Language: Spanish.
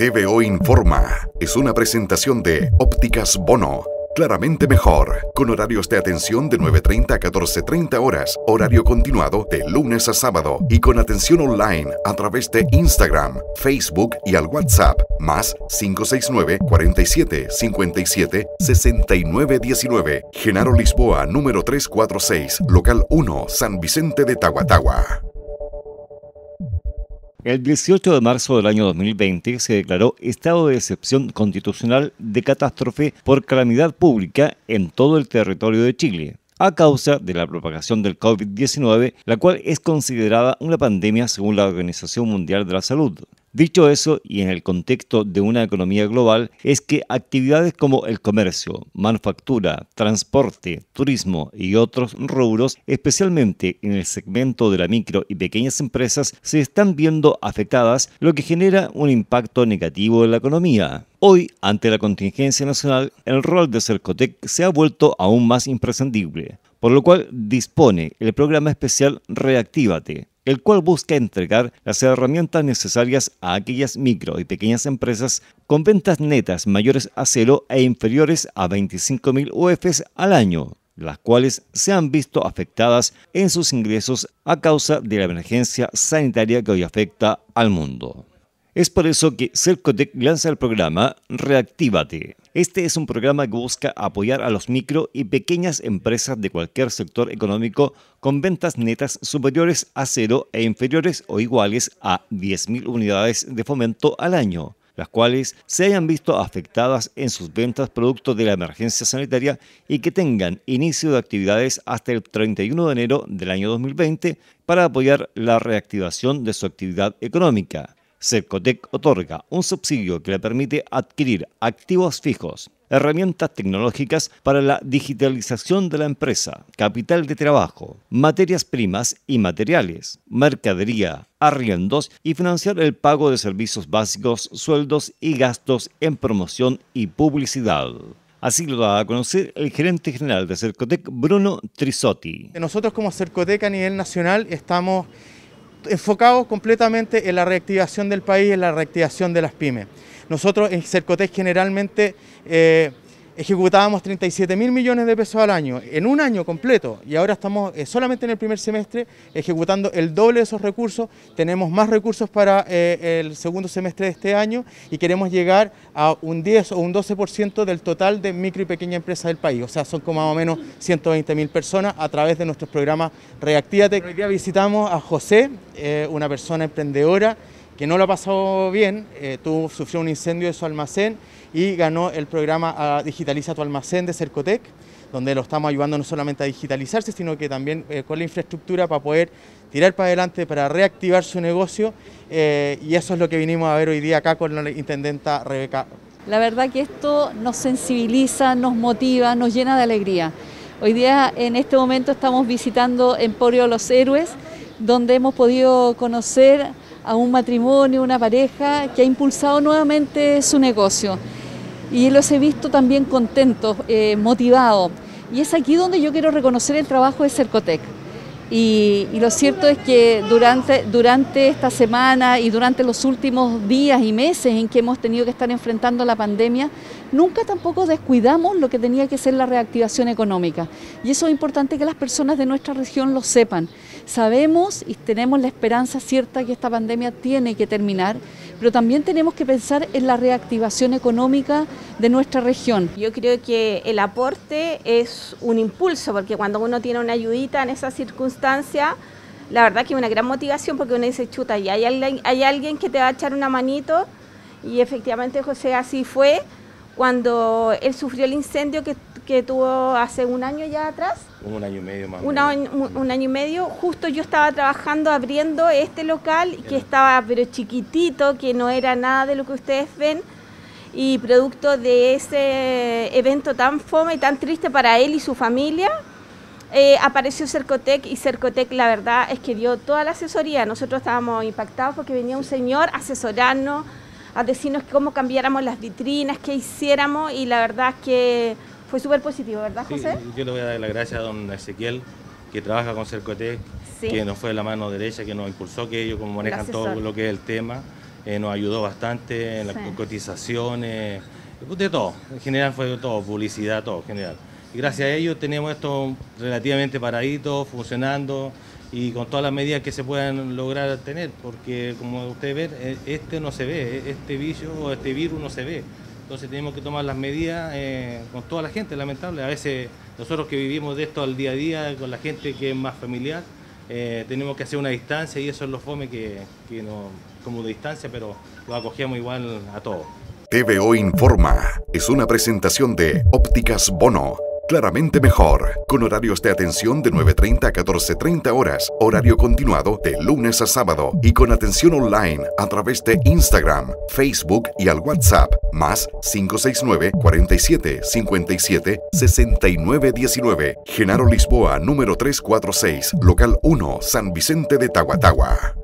TVO Informa es una presentación de Ópticas Bono. Claramente mejor, con horarios de atención de 9.30 a 14.30 horas, horario continuado de lunes a sábado y con atención online a través de Instagram, Facebook y al WhatsApp, más 569 47 57 69 19. Genaro Lisboa, número 346, local 1, San Vicente de Tahuatahua. El 18 de marzo del año 2020 se declaró estado de excepción constitucional de catástrofe por calamidad pública en todo el territorio de Chile, a causa de la propagación del COVID-19, la cual es considerada una pandemia según la Organización Mundial de la Salud. Dicho eso, y en el contexto de una economía global, es que actividades como el comercio, manufactura, transporte, turismo y otros rubros, especialmente en el segmento de la micro y pequeñas empresas, se están viendo afectadas, lo que genera un impacto negativo en la economía. Hoy, ante la contingencia nacional, el rol de Cercotec se ha vuelto aún más imprescindible, por lo cual dispone el programa especial Reactívate, el cual busca entregar las herramientas necesarias a aquellas micro y pequeñas empresas con ventas netas mayores a cero e inferiores a 25.000 UFs al año, las cuales se han visto afectadas en sus ingresos a causa de la emergencia sanitaria que hoy afecta al mundo. Es por eso que Cercotec lanza el programa Reactívate. Este es un programa que busca apoyar a los micro y pequeñas empresas de cualquier sector económico con ventas netas superiores a cero e inferiores o iguales a 10.000 unidades de fomento al año las cuales se hayan visto afectadas en sus ventas producto de la emergencia sanitaria y que tengan inicio de actividades hasta el 31 de enero del año 2020 para apoyar la reactivación de su actividad económica. Cercotec otorga un subsidio que le permite adquirir activos fijos, herramientas tecnológicas para la digitalización de la empresa, capital de trabajo, materias primas y materiales, mercadería, arriendos y financiar el pago de servicios básicos, sueldos y gastos en promoción y publicidad. Así lo da a conocer el gerente general de Cercotec, Bruno Trisotti. Nosotros como Cercotec a nivel nacional estamos enfocado completamente en la reactivación del país, en la reactivación de las pymes. Nosotros en Cercotec generalmente eh, ejecutábamos 37 mil millones de pesos al año, en un año completo, y ahora estamos eh, solamente en el primer semestre ejecutando el doble de esos recursos, tenemos más recursos para eh, el segundo semestre de este año y queremos llegar a un 10 o un 12% del total de micro y pequeña empresas del país, o sea, son como más o menos 120 mil personas a través de nuestros programas Reactívate. Hoy día visitamos a José, eh, una persona emprendedora que no lo ha pasado bien, tuvo, sufrió un incendio de su almacén y ganó el programa Digitaliza tu almacén de Cercotec, donde lo estamos ayudando no solamente a digitalizarse, sino que también eh, con la infraestructura para poder tirar para adelante, para reactivar su negocio eh, y eso es lo que vinimos a ver hoy día acá con la intendenta Rebeca. La verdad que esto nos sensibiliza, nos motiva, nos llena de alegría. Hoy día en este momento estamos visitando Emporio Los Héroes, donde hemos podido conocer a un matrimonio, una pareja que ha impulsado nuevamente su negocio y los he visto también contentos, eh, motivados. Y es aquí donde yo quiero reconocer el trabajo de Cercotec. Y, lo cierto es que durante, durante esta semana y durante los últimos días y meses en que hemos tenido que estar enfrentando la pandemia, nunca tampoco descuidamos lo que tenía que ser la reactivación económica. Y eso es importante que las personas de nuestra región lo sepan. Sabemos y tenemos la esperanza cierta que esta pandemia tiene que terminar, pero también tenemos que pensar en la reactivación económica de nuestra región. Yo creo que el aporte es un impulso, porque cuando uno tiene una ayudita en esa circunstancia, la verdad que es una gran motivación porque uno dice, chuta, y hay alguien, hay alguien que te va a echar una manito, y efectivamente José así fue cuando él sufrió el incendio que, que tuvo hace un año ya atrás. Un año y medio más. un, año y medio. Justo yo estaba trabajando abriendo este local que estaba pero chiquitito, que no era nada de lo que ustedes ven. Y producto de ese evento tan fome y tan triste para él y su familia, eh, apareció Cercotec y Cercotec la verdad es que dio toda la asesoría. Nosotros estábamos impactados porque venía un señor a asesorarnos, a decirnos cómo cambiáramos las vitrinas, qué hiciéramos y la verdad es que fue súper positivo, ¿verdad, José? yo le voy a dar las gracias a don Ezequiel, que trabaja con Cercotec, que nos fue la mano derecha, que nos impulsó, que ellos como manejan todo lo que es el tema. eh, nos ayudó bastante en las Sí. cotizaciones, de todo, en general fue de todo, publicidad, todo, en general. Y gracias a ellos tenemos esto relativamente paradito, funcionando y con todas las medidas que se puedan lograr tener, porque como ustedes ven, eh, este no se ve, este bicho o este virus no se ve. Entonces tenemos que tomar las medidas eh, con toda la gente, lamentable. A veces nosotros que vivimos de esto al día a día, con la gente que es más familiar, eh, tenemos que hacer una distancia y eso es lo fome que, que no, como de distancia, pero lo acogemos igual a todos. TVO Informa es una presentación de Ópticas Bono. Claramente mejor, con horarios de atención de 9.30 a 14.30 horas, horario continuado de lunes a sábado y con atención online a través de Instagram, Facebook y al WhatsApp, más 569 47 57 69 19. Genaro Lisboa, número 346, local 1, San Vicente de Tahuatahua.